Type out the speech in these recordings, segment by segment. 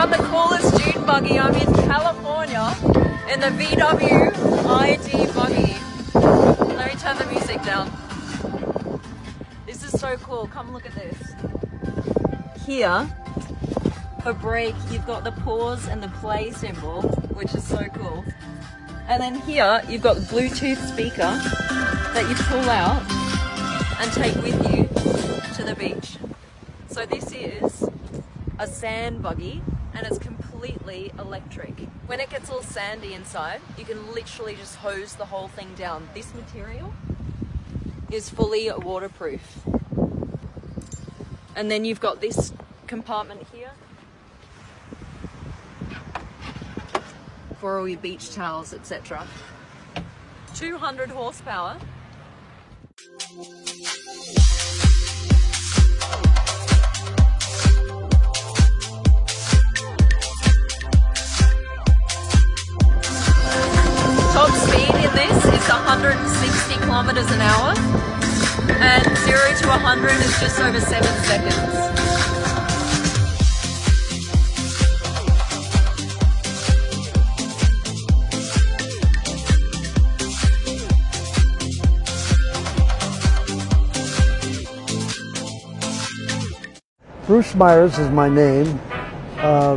found the coolest dune buggy. I'm in California in the VW ID buggy. Let me turn the music down. This is so cool. Come look at this. Here, for brake, you've got the pause and the play symbol, which is so cool. And then here, you've got Bluetooth speaker that you pull out and take with you to the beach. So this is a sand buggy and it's completely electric. When it gets all sandy inside, you can literally just hose the whole thing down. This material is fully waterproof. And then you've got this compartment here for all your beach towels, etc. 200 horsepower. Top speed in this is 160 kilometers an hour, and 0 to 100 is just over 7 seconds. Bruce Meyers is my name. Uh,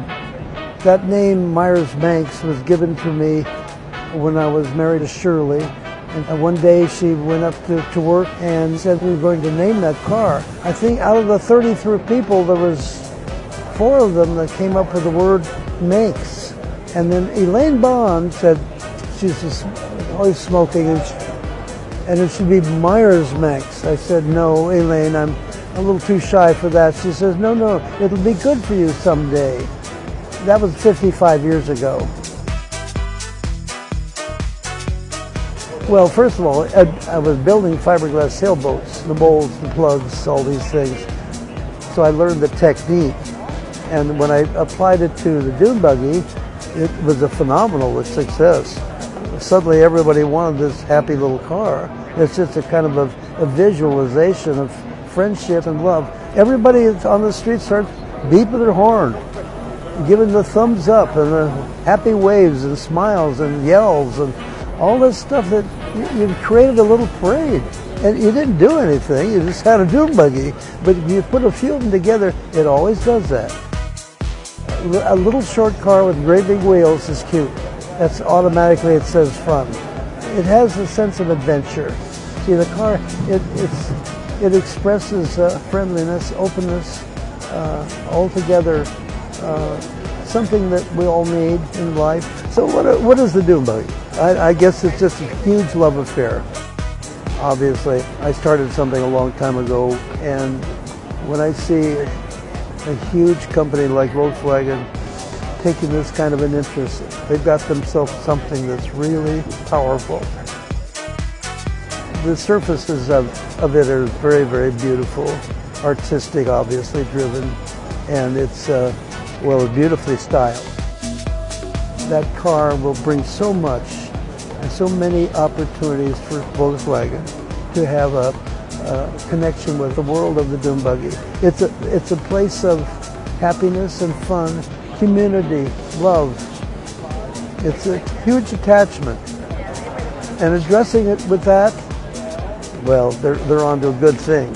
that name, Meyers Manx, was given to me when I was married to Shirley. And uh, one day she went up to, to work and said we were going to name that car. I think out of the 33 people, there was four of them that came up with the word Manx. And then Elaine Bond said she's just always smoking and, she, and it should be Meyers Manx. I said, no, Elaine, I'm a little too shy for that. She says, no, no, it'll be good for you someday. That was 55 years ago. Well, first of all, I, I was building fiberglass sailboats, the molds, the plugs, all these things. So I learned the technique. And when I applied it to the dune buggy, it was a phenomenal success. Suddenly everybody wanted this happy little car. It's just a kind of a, a visualization of friendship and love. Everybody on the street starts beeping their horn, giving the thumbs up and the happy waves and smiles and yells and all this stuff that you, you created a little parade. And you didn't do anything, you just had a dune buggy. But if you put a few of them together, it always does that. A little short car with great big wheels is cute. That's automatically it says fun. It has a sense of adventure. See, the car, it, it's, it expresses uh, friendliness, openness, uh, altogether uh, something that we all need in life. So what, what is the dune buggy? I, I guess it's just a huge love affair. Obviously, I started something a long time ago, and when I see a huge company like Volkswagen taking this kind of an interest, they've got themselves something that's really powerful. The surfaces of, of it are very, very beautiful, artistic, obviously driven, and it's, uh, well, beautifully styled. That car will bring so much and so many opportunities for Volkswagen to have a, a connection with the world of the dune buggy. It's a, it's a place of happiness and fun, community, love. It's a huge attachment. And addressing it with that, well, they're, they're on to a good thing.